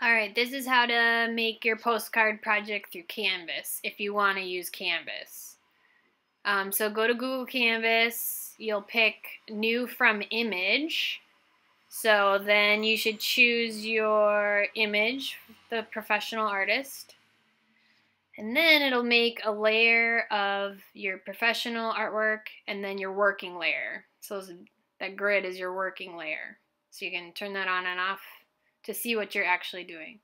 Alright, this is how to make your postcard project through Canvas if you want to use Canvas. Um, so go to Google Canvas, you'll pick New from Image. So then you should choose your image, the professional artist. And then it'll make a layer of your professional artwork and then your working layer. So that grid is your working layer. So you can turn that on and off to see what you're actually doing.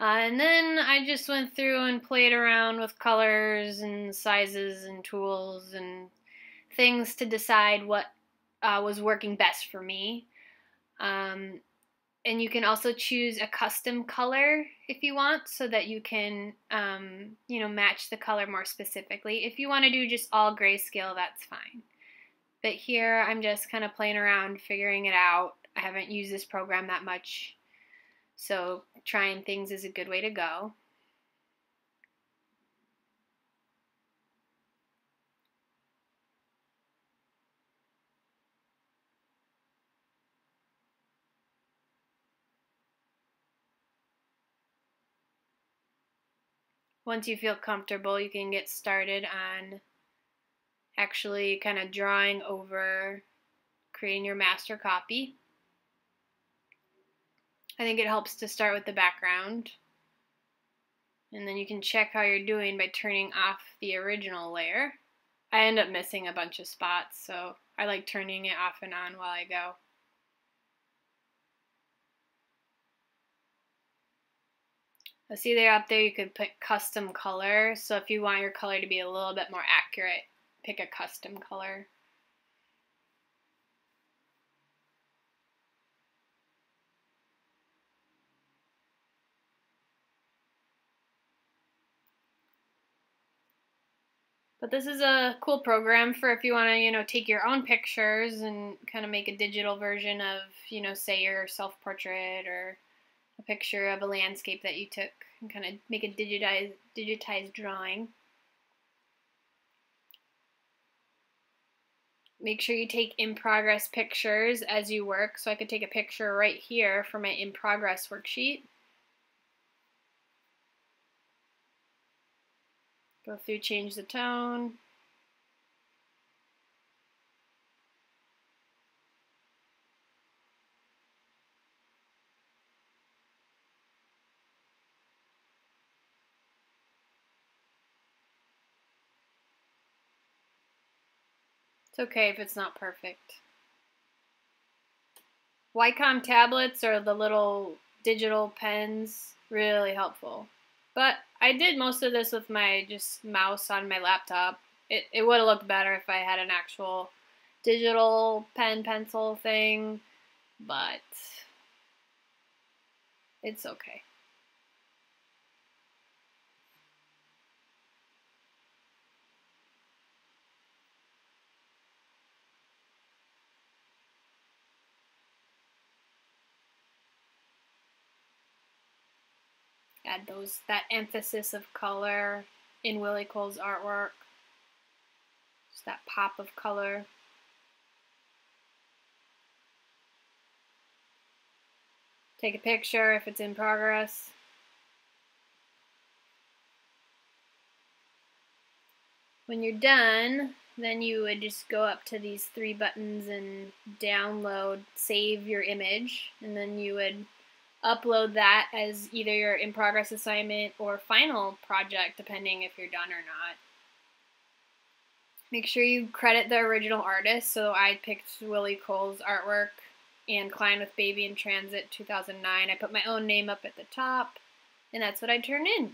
Uh, and then I just went through and played around with colors and sizes and tools and things to decide what uh, was working best for me. Um, and you can also choose a custom color if you want so that you can um, you know match the color more specifically if you want to do just all grayscale that's fine but here I'm just kind of playing around figuring it out I haven't used this program that much so trying things is a good way to go. Once you feel comfortable, you can get started on actually kind of drawing over creating your master copy. I think it helps to start with the background. And then you can check how you're doing by turning off the original layer. I end up missing a bunch of spots, so I like turning it off and on while I go. I see there up there you could put custom color. So if you want your color to be a little bit more accurate, pick a custom color. But this is a cool program for if you want to, you know, take your own pictures and kind of make a digital version of, you know, say your self-portrait or a picture of a landscape that you took and kind of make a digitized digitized drawing. Make sure you take in progress pictures as you work. So I could take a picture right here for my in progress worksheet. Go through, change the tone. It's okay if it's not perfect. Wacom tablets or the little digital pens, really helpful. But I did most of this with my just mouse on my laptop. It, it would have looked better if I had an actual digital pen pencil thing, but it's okay. Add those that emphasis of color in Willie Cole's artwork. Just that pop of color. Take a picture if it's in progress. When you're done, then you would just go up to these three buttons and download, save your image, and then you would upload that as either your in progress assignment or final project, depending if you're done or not. Make sure you credit the original artist. So I picked Willie Cole's artwork and Klein with Baby in Transit 2009. I put my own name up at the top, and that's what I turned in.